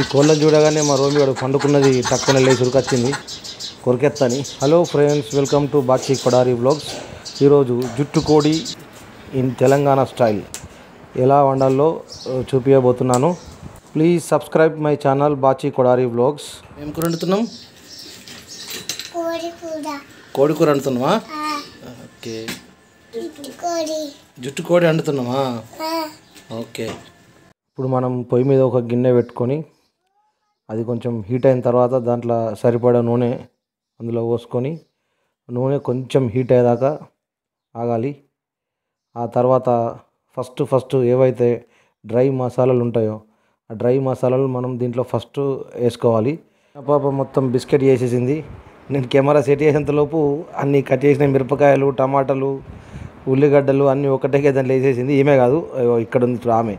ఈ కోళ్ళని చూడగానే మా రోమి వాడు పండుకున్నది టక్కున లేచి ఉరికొచ్చింది. కొరికెత్తని. Hello friends welcome to Bachi Kodari blogs ఈరోజు జుట్టు కోడి ఇన్ తెలంగాణ స్టైల్ ఎలా వండాలో చూపించబోతున్నాను please subscribe my channel Bachi Kodari blogs ఏం కూర వండుతున్నాం? కోడి కూర వండుతున్నావా? ఆ, ఓకే. జుట్టు కోడి వండుతున్నామా ఆ, ఓకే. ఇప్పుడు మనం పొయ్యి మీద ఒక గిన్నె పెట్టుకొని అది కొంచెం హీట్ అయిన తర్వాత దాంట్లో సరిపడా నూనె అందులో పోసుకొని నూనె కొంచెం హీట్ అయ్యేదాకా ఆగాలి. ఆ తర్వాత ఫస్ట్ ఫస్ట్ ఏవైతే డ్రై మసాలాలు ఉంటాయో ఆ డ్రై మసాలాలు మనం దీంట్లో ఫస్ట్ వేసుకోవాలి. పాప మొత్తం బిస్కెట్ చేసేసింది. నేను కెమెరా సెట్ చేసేంతలోపు అన్నీ కట్ చేసిన మిరపకాయలు టమాటాలు ఉల్లిగడ్డలు అన్నీ ఒకటే దాంట్లో వేసేసింది. ఈమె కాదు ఇక్కడ ఉంది ఆమె.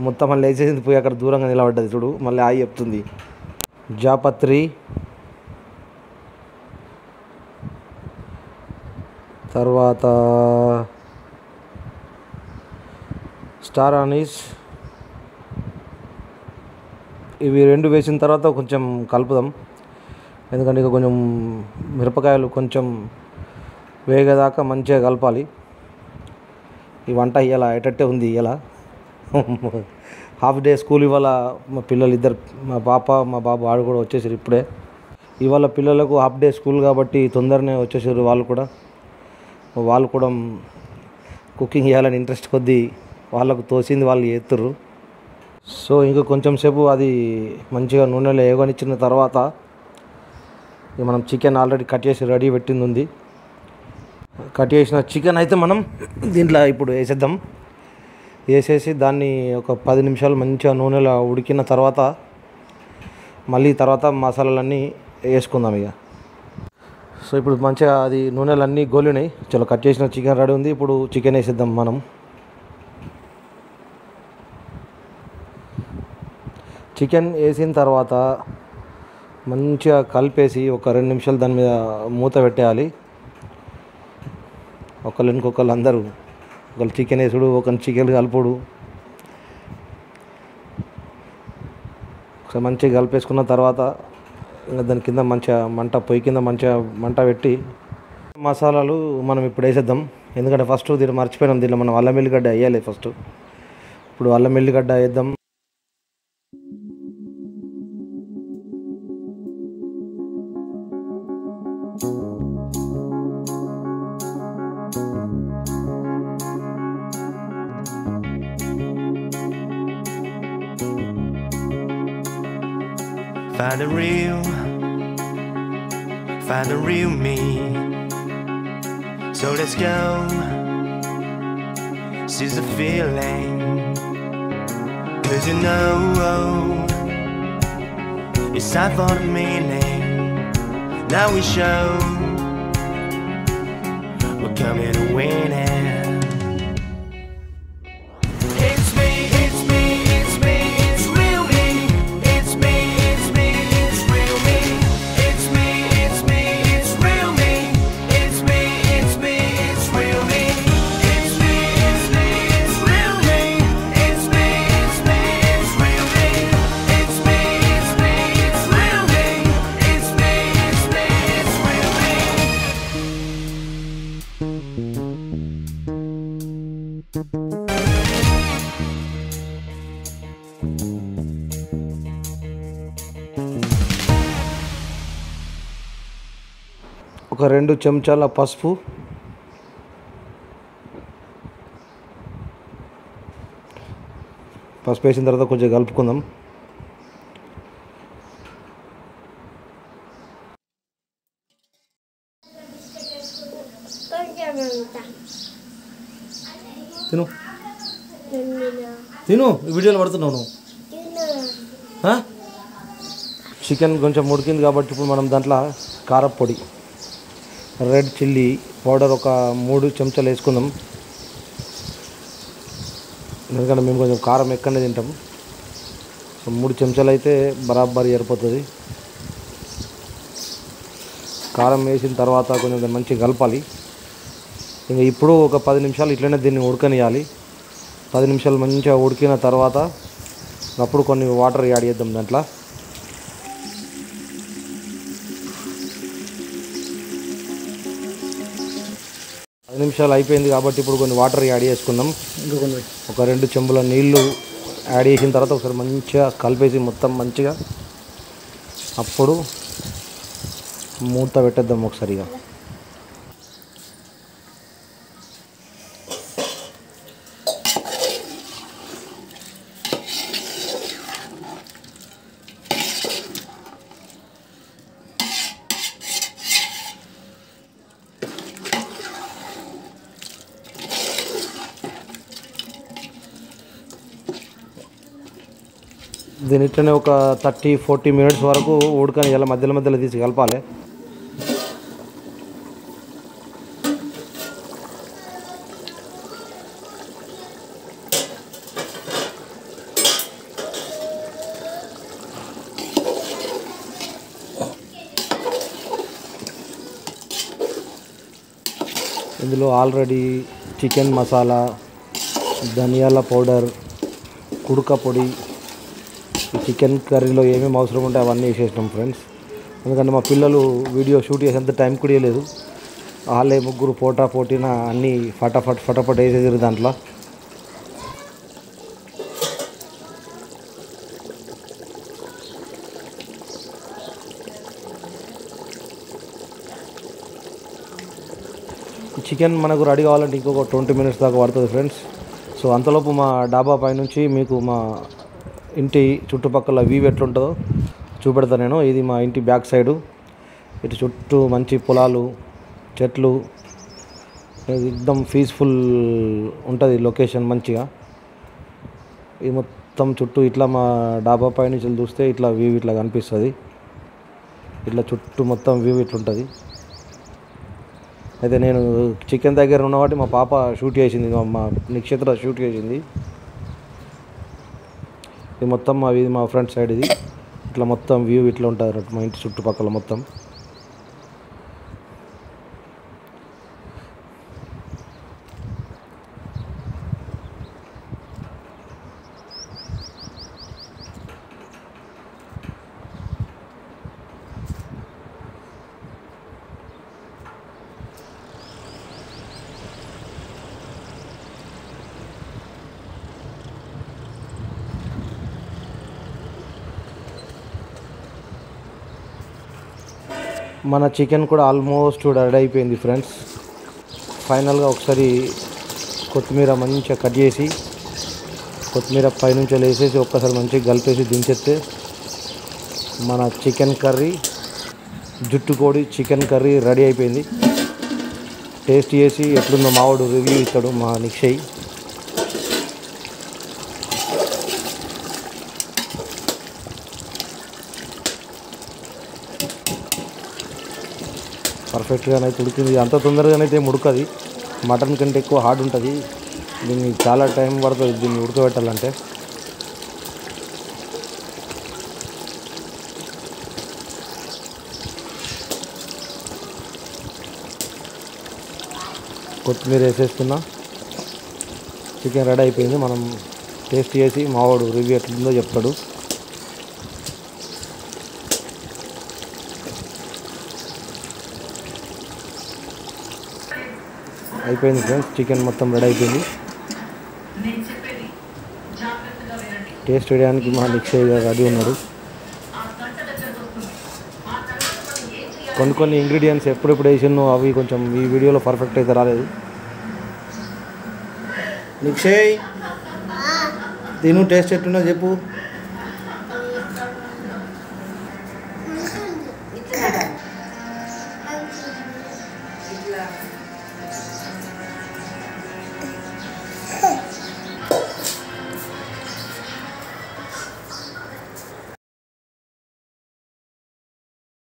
మొత్తం మళ్ళీ లేచేసింది పోయి అక్కడ దూరంగా నిలబడ్డది చూడు. మళ్ళీ ఆయి చెప్తుంది. జాపత్రి. తర్వాత స్టార్ అనీస్. ఇవి రెండు వేసిన తర్వాత కొంచెం కలుపుదాం. ఎందుకంటే ఇక కొంచెం మిరపకాయలు కొంచెం వేగేదాకా మంచిగా కలపాలి. ఈ వంట ఇలా ఎటట్టే ఉంది ఇలా హాఫ్ డే స్కూల్ ఇవాళ మా పిల్లలు ఇద్దరు మా పాప మా బాబు వాడు కూడా వచ్చేసారు ఇప్పుడే. ఇవాళ పిల్లలకు హాఫ్ డే స్కూల్ కాబట్టి తొందరనే వచ్చేసారు వాళ్ళు కూడా. వాళ్ళు కూడా కుకింగ్ చేయాలని ఇంట్రెస్ట్ కొద్దీ వాళ్ళకు తోసింది వాళ్ళు చేస్తుర్రు సో ఇంకా కొంచెం సేపు అది మంచిగా నూనెలో ఏగనిచ్చిన తర్వాత ఇక మనం చికెన్ ఆల్రెడీ కట్ చేసి రెడీ పెట్టింది ఉంది. కట్ చేసిన చికెన్ అయితే మనం దీంట్లో ఇప్పుడు వేసేద్దాం. వేసేసి దాన్ని ఒక పది నిమిషాలు మంచిగా నూనెలో ఉడికిన తర్వాత మళ్ళీ తర్వాత మసాలాలన్నీ వేసుకుందాం ఇక. సో ఇప్పుడు మంచిగా అది నూనెలన్నీ గోలినాయి. చలో కట్ చేసిన చికెన్ రెడీ ఉంది. ఇప్పుడు చికెన్ వేసేద్దాం మనం. చికెన్ వేసిన తర్వాత మంచిగా కలిపేసి ఒక రెండు నిమిషాలు దాని మీద మూత పెట్టేయాలి. ఒకళ్ళనికొకళ్ళు అందరూ ఒకళ్ళు చికెన్ వేసుడు ఒకళ్ళు చికెన్ కలుపుడు. ఒకసారి మంచిగా కలిపేసుకున్న తర్వాత ఇంకా దాని కింద మంచిగా మంట పొయ్యి కింద మంచిగా మంట పెట్టి మసాలాలు మనం ఇప్పుడు వేసేద్దాం. ఎందుకంటే ఫస్ట్ దీన్ని మర్చిపోయినాం దీనిలో మనం అల్లం ఎల్లిగడ్డ వేయాలి ఫస్ట్. ఇప్పుడు అల్లం ఎల్లిగడ్డ వేద్దాం. Find the real, find the real me. So let's go, seize the feeling. Cause you know, oh, it's time for the meaning. Now we show, we're coming to win it. రెండు చెంచాల పసుపు. పసుపు వేసిన తర్వాత కొంచెం కలుపుకుందాం. తిను. తిను. ఈ వీడియోలో పడుతున్నావు నువ్వు? చికెన్ కొంచెం ఉడికింది కాబట్టి ఇప్పుడు మనం దాంట్లో కారపొడి. రెడ్ చిల్లీ పౌడర్ ఒక మూడు చెంచాలు వేసుకుందాం. ఎందుకంటే మేము కొంచెం కారం ఎక్కడనే తింటాం. సో మూడు చెంచాలు అయితే బరాబర్ సరిపోతుంది కారం వేసిన తర్వాత కొంచెం దాన్ని మంచిగా కలపాలి. ఇంకా ఇప్పుడు ఒక పది నిమిషాలు ఇట్లనే దీన్ని ఉడకనియాలి పది నిమిషాలు మంచిగా ఉడికిన తర్వాత అప్పుడు కొన్ని వాటర్ యాడ్ చేద్దాం దాంట్లో. నిమిషాలు అయిపోయింది కాబట్టి ఇప్పుడు కొన్ని వాటర్ యాడ్ చేసుకుందాం. ఇంకా కొన్ని ఒక రెండు చెంబుల నీళ్ళు యాడ్ చేసిన తర్వాత ఒకసారి మంచిగా కలిపేసి మొత్తం మంచిగా అప్పుడు మూత పెట్టేద్దాం ఒకసారిగా దీని ఇట్లనే ఒక థర్టీ ఫార్టీ మినిట్స్ వరకు ఉడకని ఇలా మధ్యలో మధ్యలో తీసి కలపాలి. ఇందులో ఆల్రెడీ చికెన్ మసాలా ధనియాల పౌడర్ కుడుక పొడి చికెన్ కర్రీలో ఏమేమి అవసరం ఉంటే అవన్నీ వేసేసినాం ఫ్రెండ్స్. ఎందుకంటే మా పిల్లలు వీడియో షూట్ చేసేంత టైం కూడా లేదు వాళ్ళే ముగ్గురు పోటా పోటీన అన్నీ ఫటాఫట్ ఫటాఫట్ వేసేసారు దాంట్లో. చికెన్ మనకు రెడీ కావాలంటే ఇంకొక ట్వంటీ మినిట్స్ దాకా పడుతుంది ఫ్రెండ్స్. సో అంతలోపు మా డాబా పైనుంచి మీకు మా ఇంటి చుట్టుపక్కల వ్యూ ఎట్లుంటుందో చూపెడతాను నేను. ఇది మా ఇంటి బ్యాక్ సైడు. ఇటు చుట్టూ మంచి పొలాలు చెట్లు. ఎక్దమ్ పీస్ఫుల్ ఉంటుంది లొకేషన్ మంచిగా. ఇది మొత్తం చుట్టూ ఇట్లా మా డాబా పై నుంచి చూస్తే ఇట్లా వ్యూ ఇట్లా కనిపిస్తుంది. ఇట్లా చుట్టూ మొత్తం వ్యూ ఇట్లుంటుంది. అయితే నేను చికెన్ దగ్గర ఉన్నవాటి మా పాప షూట్ చేసింది మా- మా నక్షత్ర షూట్ చేసింది. ఇది మొత్తం మా ఇది మా ఫ్రంట్ సైడ్ ఇది. ఇట్లా మొత్తం వ్యూ ఇట్లా ఉంటుంది అన్నట్టు మా ఇంటి చుట్టుపక్కల మొత్తం. మన చికెన్ కూడా ఆల్మోస్ట్ రెడీ అయిపోయింది ఫ్రెండ్స్. ఫైనల్గా ఒకసారి కొత్తిమీర మంచిగా కట్ చేసి కొత్తిమీర పైనుంచి వేసేసి ఒక్కసారి మంచిగా కలిపేసి దించేస్తే మన చికెన్ కర్రీ జుట్టు కోడి చికెన్ కర్రీ రెడీ అయిపోయింది. టేస్ట్ చేసి ఎట్లుందో మావాడు రివ్యూ ఇస్తాడు మా నిక్షయ్. పర్ఫెక్ట్గానైతే ఉడికింది. అంత తొందరగానైతే అయితే ఉడకది మటన్ కంటే ఎక్కువ హార్డ్ ఉంటుంది. దీన్ని చాలా టైం పడుతుంది దీన్ని ఉడకబెట్టాలంటే. కొత్తిమీర వేసేస్తున్నా. చికెన్ రెడీ అయిపోయింది. మనం టేస్ట్ చేసి మావాడు రివ్యూ ఎట్లుందో చెప్తాడు. అయిపోయింది ఫ్రెండ్స్ చికెన్ మొత్తం రెడీ అయిపోయింది. టేస్ట్ వేయడానికి మా నిక్షయ్ గారు రెడీ ఉన్నారు. కొన్ని కొన్ని ఇంగ్రీడియంట్స్ ఎప్పుడెప్పుడు వేసినో అవి కొంచెం ఈ వీడియోలో పర్ఫెక్ట్ అయితే రాలేదు. నిక్షయ్ తిను టేస్ట్ ఎట్లున్నా చెప్పు.